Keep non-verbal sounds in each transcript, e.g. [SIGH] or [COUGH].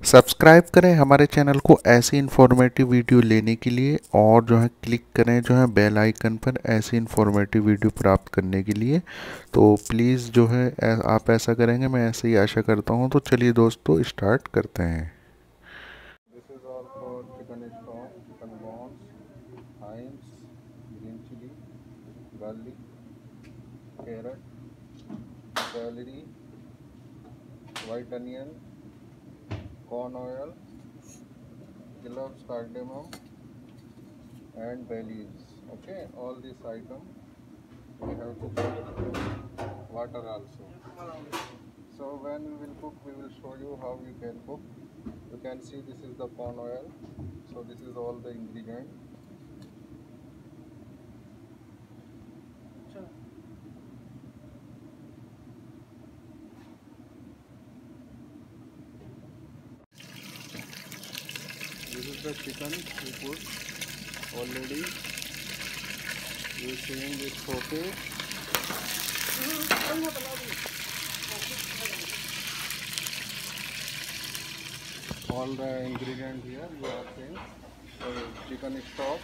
Subscribe करें हमारे channel को ऐसी इन्फॉर्मेटिव वीडियो लेने के लिए और जो है क्लिक करें जो है बेल आइकन पर ऐसी इन्फॉर्मेटिव वीडियो प्राप्त करने के लिए। तो प्लीज़ जो है आप ऐसा करेंगे मैं ऐसे ही आशा करता हूँ। तो चलिए दोस्तों स्टार्ट करते हैं। White onion, corn oil, cloves, cardamom, and bay leaves. Okay, all these items we have to put water also. So when we will cook, we will show you how you can cook. You can see this is the corn oil. So this is all the ingredient. This is the chicken we put already. You seeing this sote. all the ingredient here you are seeing so chicken stock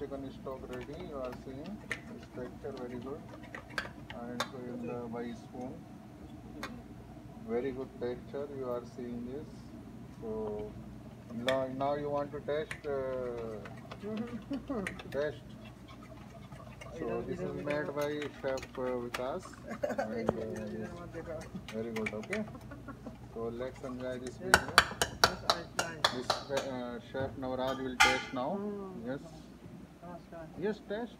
is chicken stock ready. You are seeing this texture very good. And so in the by spoon very good texture. You are seeing this. So now, now you want to test uh, [LAUGHS] test. So this is made by chef uh, Vikas [LAUGHS] and uh, very good okay? So let's enjoy this video. This uh, chef Navraj will taste now. Yes Yes, test.